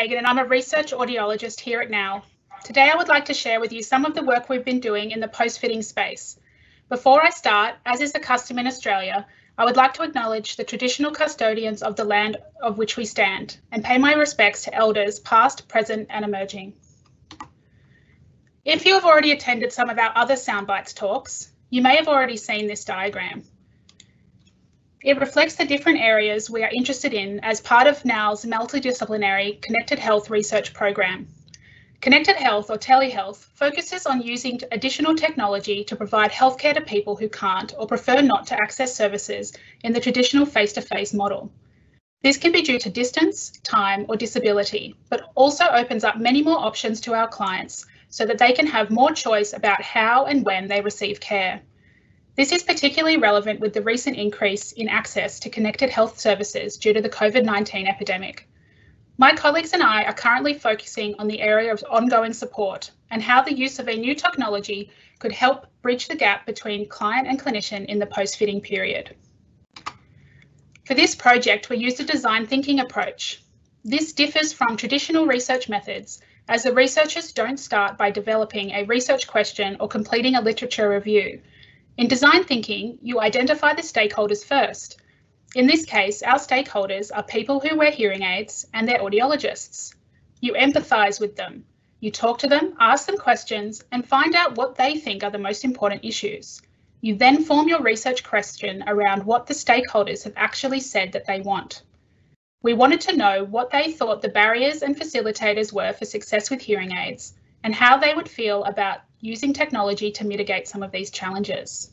Taegan and I'm a research audiologist here at NAL. Today I would like to share with you some of the work we've been doing in the post-fitting space. Before I start, as is the custom in Australia, I would like to acknowledge the traditional custodians of the land of which we stand and pay my respects to elders past, present and emerging. If you have already attended some of our other Soundbites talks, you may have already seen this diagram. It reflects the different areas we are interested in as part of NAL's multidisciplinary Connected Health Research Program. Connected Health or telehealth focuses on using additional technology to provide healthcare to people who can't or prefer not to access services in the traditional face-to-face -face model. This can be due to distance, time or disability, but also opens up many more options to our clients so that they can have more choice about how and when they receive care. This is particularly relevant with the recent increase in access to connected health services due to the COVID-19 epidemic. My colleagues and I are currently focusing on the area of ongoing support and how the use of a new technology could help bridge the gap between client and clinician in the post-fitting period. For this project, we used a design thinking approach. This differs from traditional research methods as the researchers don't start by developing a research question or completing a literature review. In design thinking, you identify the stakeholders first. In this case, our stakeholders are people who wear hearing aids and their audiologists. You empathise with them. You talk to them, ask them questions, and find out what they think are the most important issues. You then form your research question around what the stakeholders have actually said that they want. We wanted to know what they thought the barriers and facilitators were for success with hearing aids and how they would feel about using technology to mitigate some of these challenges.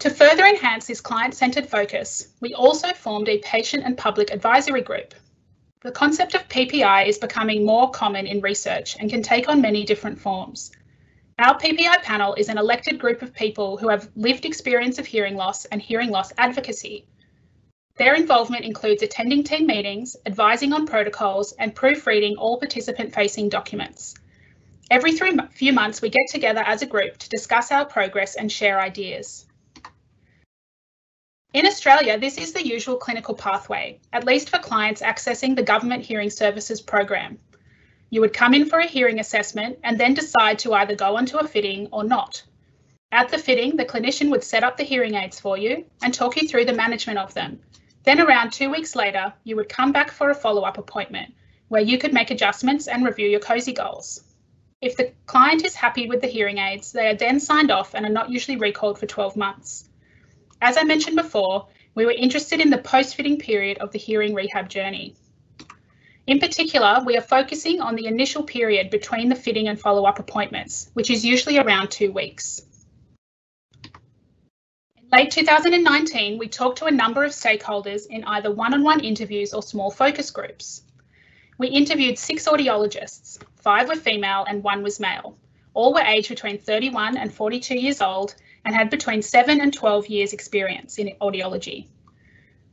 To further enhance this client-centred focus, we also formed a patient and public advisory group. The concept of PPI is becoming more common in research and can take on many different forms. Our PPI panel is an elected group of people who have lived experience of hearing loss and hearing loss advocacy their involvement includes attending team meetings, advising on protocols, and proofreading all participant-facing documents. Every three few months, we get together as a group to discuss our progress and share ideas. In Australia, this is the usual clinical pathway, at least for clients accessing the Government Hearing Services program. You would come in for a hearing assessment and then decide to either go onto a fitting or not. At the fitting, the clinician would set up the hearing aids for you and talk you through the management of them, then around two weeks later, you would come back for a follow-up appointment where you could make adjustments and review your COSI goals. If the client is happy with the hearing aids, they are then signed off and are not usually recalled for 12 months. As I mentioned before, we were interested in the post-fitting period of the hearing rehab journey. In particular, we are focusing on the initial period between the fitting and follow-up appointments, which is usually around two weeks. In late 2019, we talked to a number of stakeholders in either one-on-one -on -one interviews or small focus groups. We interviewed six audiologists, five were female and one was male. All were aged between 31 and 42 years old and had between 7 and 12 years experience in audiology.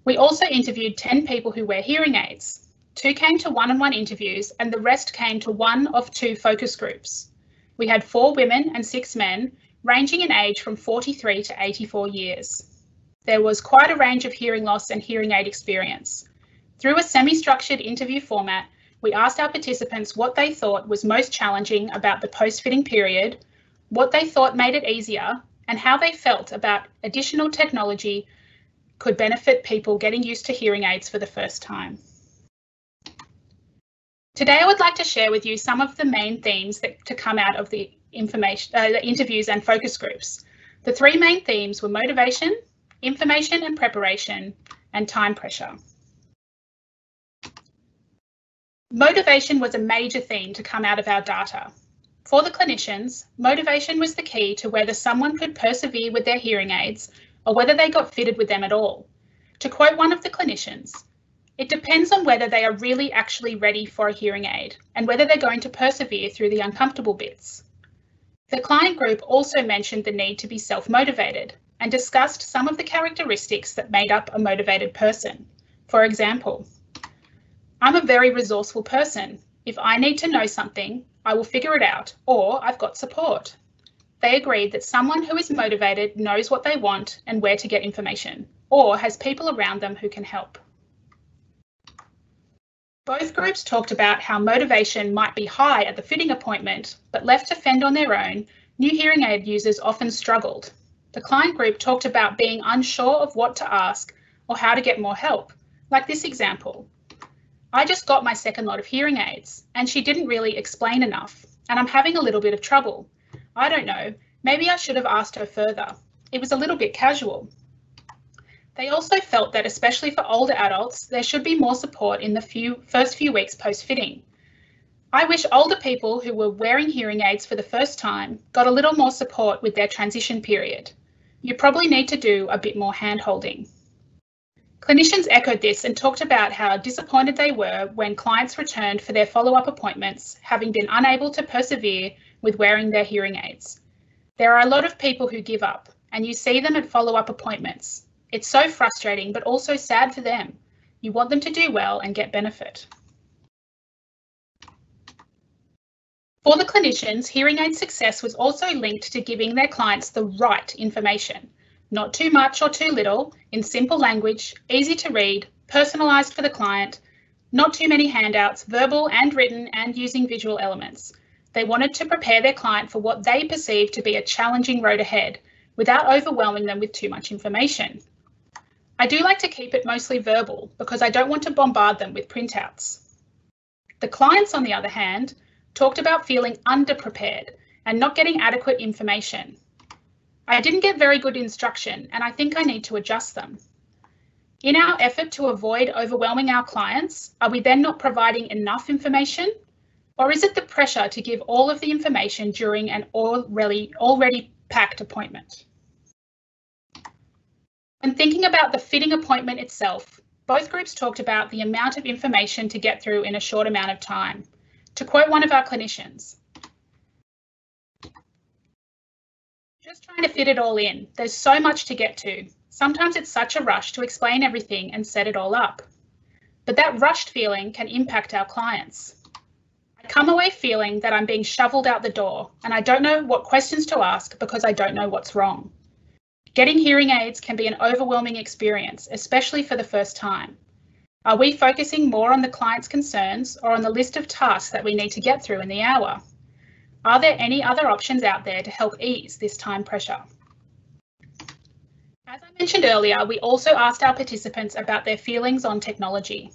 We also interviewed 10 people who wear hearing aids. Two came to one-on-one -on -one interviews and the rest came to one of two focus groups. We had four women and six men ranging in age from 43 to 84 years. There was quite a range of hearing loss and hearing aid experience. Through a semi-structured interview format, we asked our participants what they thought was most challenging about the post-fitting period, what they thought made it easier, and how they felt about additional technology could benefit people getting used to hearing aids for the first time. Today, I would like to share with you some of the main themes that to come out of the information, uh, interviews and focus groups. The three main themes were motivation, information and preparation, and time pressure. Motivation was a major theme to come out of our data. For the clinicians, motivation was the key to whether someone could persevere with their hearing aids or whether they got fitted with them at all. To quote one of the clinicians, it depends on whether they are really actually ready for a hearing aid and whether they're going to persevere through the uncomfortable bits. The client group also mentioned the need to be self-motivated and discussed some of the characteristics that made up a motivated person. For example, I'm a very resourceful person. If I need to know something, I will figure it out or I've got support. They agreed that someone who is motivated knows what they want and where to get information or has people around them who can help. Both groups talked about how motivation might be high at the fitting appointment, but left to fend on their own, new hearing aid users often struggled. The client group talked about being unsure of what to ask or how to get more help, like this example. I just got my second lot of hearing aids and she didn't really explain enough and I'm having a little bit of trouble. I don't know, maybe I should have asked her further. It was a little bit casual. They also felt that especially for older adults, there should be more support in the few, first few weeks post-fitting. I wish older people who were wearing hearing aids for the first time got a little more support with their transition period. You probably need to do a bit more hand holding. Clinicians echoed this and talked about how disappointed they were when clients returned for their follow-up appointments, having been unable to persevere with wearing their hearing aids. There are a lot of people who give up, and you see them at follow-up appointments, it's so frustrating, but also sad for them. You want them to do well and get benefit. For the clinicians, hearing aid success was also linked to giving their clients the right information, not too much or too little, in simple language, easy to read, personalised for the client, not too many handouts, verbal and written and using visual elements. They wanted to prepare their client for what they perceived to be a challenging road ahead without overwhelming them with too much information. I do like to keep it mostly verbal because I don't want to bombard them with printouts. The clients, on the other hand, talked about feeling underprepared and not getting adequate information. I didn't get very good instruction and I think I need to adjust them. In our effort to avoid overwhelming our clients, are we then not providing enough information? Or is it the pressure to give all of the information during an already, already packed appointment? When thinking about the fitting appointment itself, both groups talked about the amount of information to get through in a short amount of time. To quote one of our clinicians, just trying to fit it all in. There's so much to get to. Sometimes it's such a rush to explain everything and set it all up. But that rushed feeling can impact our clients. I come away feeling that I'm being shoveled out the door and I don't know what questions to ask because I don't know what's wrong. Getting hearing aids can be an overwhelming experience, especially for the first time. Are we focusing more on the client's concerns or on the list of tasks that we need to get through in the hour? Are there any other options out there to help ease this time pressure? As I mentioned earlier, we also asked our participants about their feelings on technology.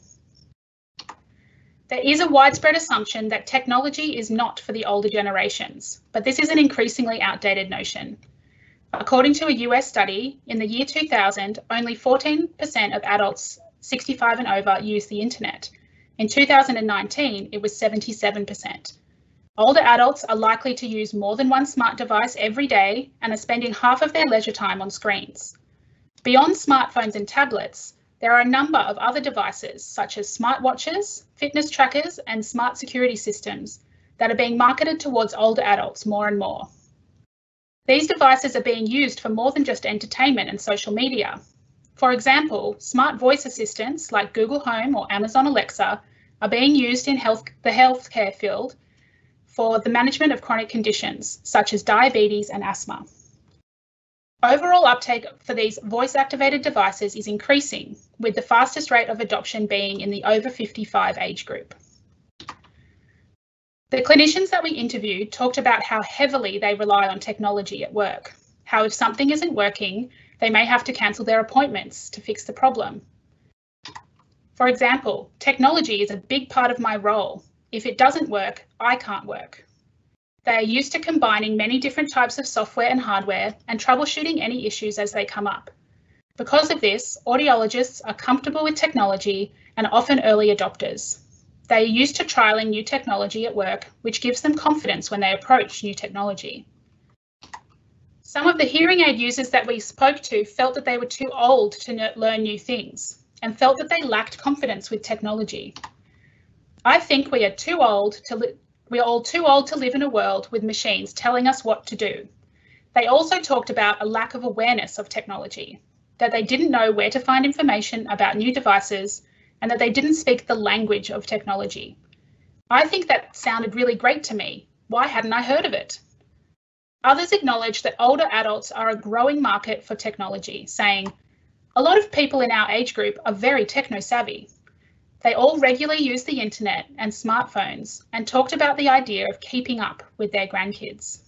There is a widespread assumption that technology is not for the older generations, but this is an increasingly outdated notion. According to a US study, in the year 2000, only 14% of adults 65 and over use the internet. In 2019, it was 77%. Older adults are likely to use more than one smart device every day and are spending half of their leisure time on screens. Beyond smartphones and tablets, there are a number of other devices such as smartwatches, fitness trackers and smart security systems that are being marketed towards older adults more and more. These devices are being used for more than just entertainment and social media. For example, smart voice assistants like Google Home or Amazon Alexa are being used in health, the healthcare field for the management of chronic conditions such as diabetes and asthma. Overall uptake for these voice activated devices is increasing, with the fastest rate of adoption being in the over 55 age group. The clinicians that we interviewed talked about how heavily they rely on technology at work, how if something isn't working, they may have to cancel their appointments to fix the problem. For example, technology is a big part of my role. If it doesn't work, I can't work. They are used to combining many different types of software and hardware and troubleshooting any issues as they come up. Because of this, audiologists are comfortable with technology and often early adopters. They are used to trialling new technology at work, which gives them confidence when they approach new technology. Some of the hearing aid users that we spoke to felt that they were too old to learn new things and felt that they lacked confidence with technology. I think we are too old to we're all too old to live in a world with machines telling us what to do. They also talked about a lack of awareness of technology, that they didn't know where to find information about new devices and that they didn't speak the language of technology. I think that sounded really great to me. Why hadn't I heard of it? Others acknowledge that older adults are a growing market for technology, saying, a lot of people in our age group are very techno savvy. They all regularly use the internet and smartphones and talked about the idea of keeping up with their grandkids.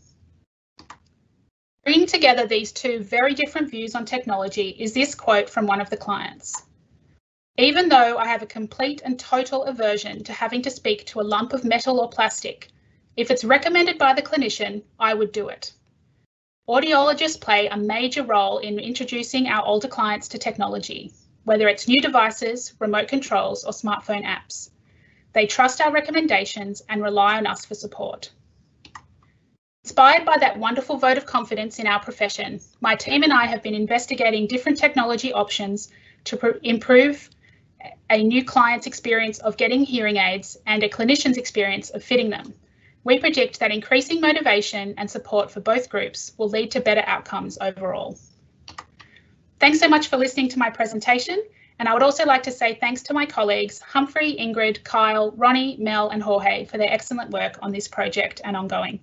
Bringing together these two very different views on technology is this quote from one of the clients. Even though I have a complete and total aversion to having to speak to a lump of metal or plastic, if it's recommended by the clinician, I would do it. Audiologists play a major role in introducing our older clients to technology, whether it's new devices, remote controls or smartphone apps. They trust our recommendations and rely on us for support. Inspired by that wonderful vote of confidence in our profession, my team and I have been investigating different technology options to improve a new client's experience of getting hearing aids and a clinician's experience of fitting them. We predict that increasing motivation and support for both groups will lead to better outcomes overall. Thanks so much for listening to my presentation. And I would also like to say thanks to my colleagues, Humphrey, Ingrid, Kyle, Ronnie, Mel and Jorge for their excellent work on this project and ongoing.